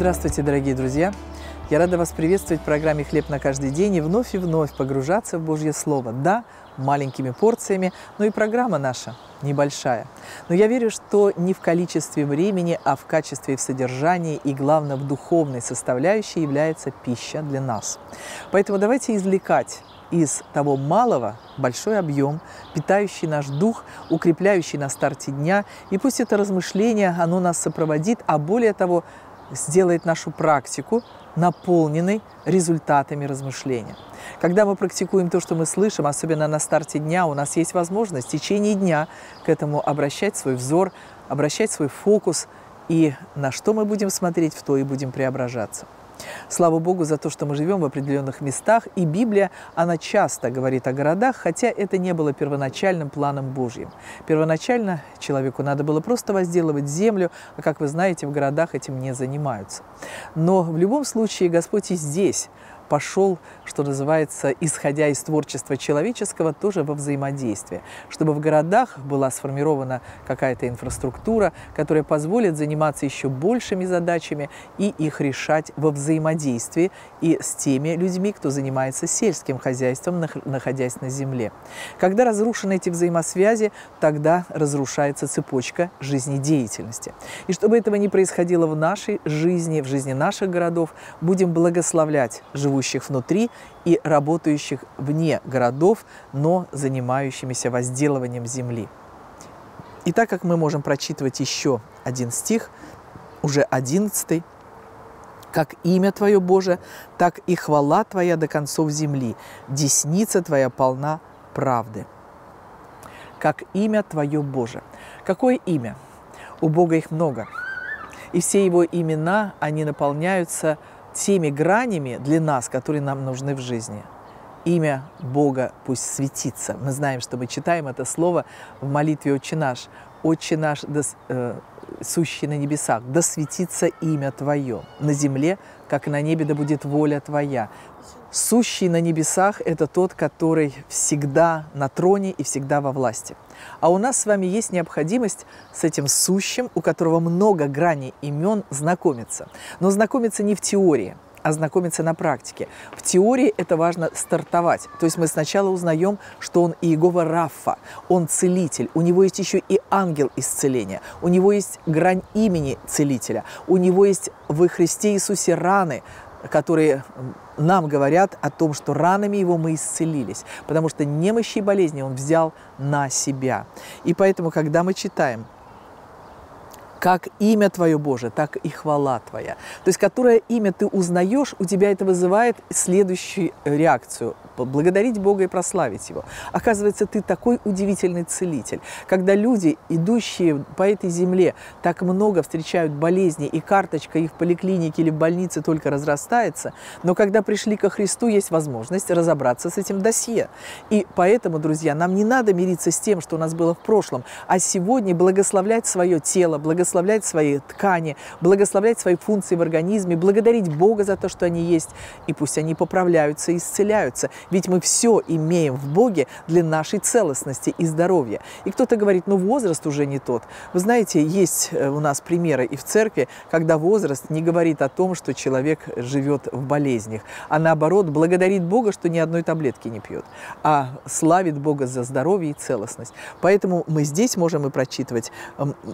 Здравствуйте, дорогие друзья! Я рада вас приветствовать в программе «Хлеб на каждый день» и вновь и вновь погружаться в Божье Слово. Да, маленькими порциями, но и программа наша небольшая. Но я верю, что не в количестве времени, а в качестве и в содержании, и главное в духовной составляющей является пища для нас. Поэтому давайте извлекать из того малого большой объем, питающий наш дух, укрепляющий на старте дня. И пусть это размышление, оно нас сопроводит, а более того, сделает нашу практику наполненной результатами размышления. Когда мы практикуем то, что мы слышим, особенно на старте дня, у нас есть возможность в течение дня к этому обращать свой взор, обращать свой фокус, и на что мы будем смотреть, в то и будем преображаться. Слава Богу за то, что мы живем в определенных местах, и Библия, она часто говорит о городах, хотя это не было первоначальным планом Божьим. Первоначально человеку надо было просто возделывать землю, а, как вы знаете, в городах этим не занимаются. Но в любом случае Господь и здесь пошел, что называется, исходя из творчества человеческого, тоже во взаимодействие, чтобы в городах была сформирована какая-то инфраструктура, которая позволит заниматься еще большими задачами и их решать во взаимодействии и с теми людьми, кто занимается сельским хозяйством, находясь на земле. Когда разрушены эти взаимосвязи, тогда разрушается цепочка жизнедеятельности. И чтобы этого не происходило в нашей жизни, в жизни наших городов, будем благословлять живущих живущих внутри и работающих вне городов, но занимающимися возделыванием земли. И так как мы можем прочитывать еще один стих, уже одиннадцатый, как имя Твое, Боже, так и хвала Твоя до концов земли, десница Твоя полна правды. Как имя Твое, Боже. Какое имя? У Бога их много. И все Его имена, они наполняются теми гранями для нас, которые нам нужны в жизни. Имя Бога пусть светится. Мы знаем, что мы читаем это слово в молитве «Отче наш». «Отче наш, да, э, сущий на небесах, да светится имя Твое на земле, как и на небе, да будет воля Твоя». Сущий на небесах – это тот, который всегда на троне и всегда во власти. А у нас с вами есть необходимость с этим сущим, у которого много граней имен, знакомиться. Но знакомиться не в теории, а знакомиться на практике. В теории это важно стартовать. То есть мы сначала узнаем, что он Иегова Раффа, он целитель, у него есть еще и ангел исцеления, у него есть грань имени целителя, у него есть в Христе Иисусе раны, которые нам говорят о том, что ранами его мы исцелились, потому что немощи и болезни он взял на себя. И поэтому, когда мы читаем как имя Твое Божие, так и хвала Твоя. То есть, которое имя ты узнаешь, у тебя это вызывает следующую реакцию – благодарить Бога и прославить Его. Оказывается, ты такой удивительный целитель. Когда люди, идущие по этой земле, так много встречают болезни, и карточка их в поликлинике или в больнице только разрастается, но когда пришли ко Христу, есть возможность разобраться с этим досье. И поэтому, друзья, нам не надо мириться с тем, что у нас было в прошлом, а сегодня благословлять свое тело, благословлять благословлять свои ткани, благословлять свои функции в организме, благодарить Бога за то, что они есть, и пусть они поправляются и исцеляются. Ведь мы все имеем в Боге для нашей целостности и здоровья. И кто-то говорит, ну возраст уже не тот. Вы знаете, есть э, у нас примеры и в церкви, когда возраст не говорит о том, что человек живет в болезнях, а наоборот благодарит Бога, что ни одной таблетки не пьет, а славит Бога за здоровье и целостность. Поэтому мы здесь можем и прочитывать,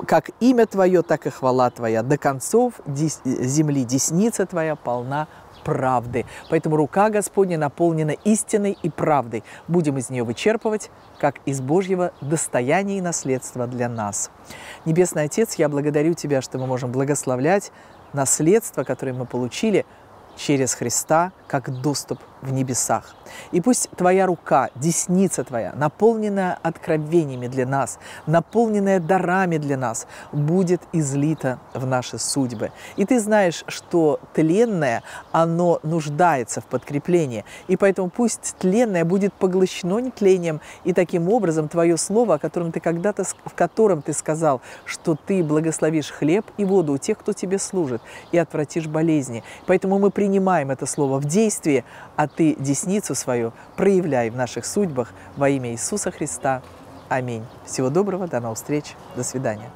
как имя Твое Твое, так и хвала Твоя. До концов земли десница Твоя полна правды. Поэтому рука Господня наполнена истиной и правдой. Будем из нее вычерпывать, как из Божьего достояния и наследства для нас. Небесный Отец, я благодарю Тебя, что мы можем благословлять наследство, которое мы получили через Христа, как доступ в небесах. И пусть Твоя рука, десница Твоя, наполненная откровениями для нас, наполненная дарами для нас, будет излита в наши судьбы. И Ты знаешь, что тленное, оно нуждается в подкреплении. И поэтому пусть тленное будет поглощено нетлением, и таким образом Твое Слово, о котором Ты когда-то, в котором Ты сказал, что Ты благословишь хлеб и воду у тех, кто Тебе служит, и отвратишь болезни. Поэтому мы принимаем это Слово в действии, а Ты десницу свою проявляй в наших судьбах во имя Иисуса Христа. Аминь. Всего доброго, до новых встреч, до свидания.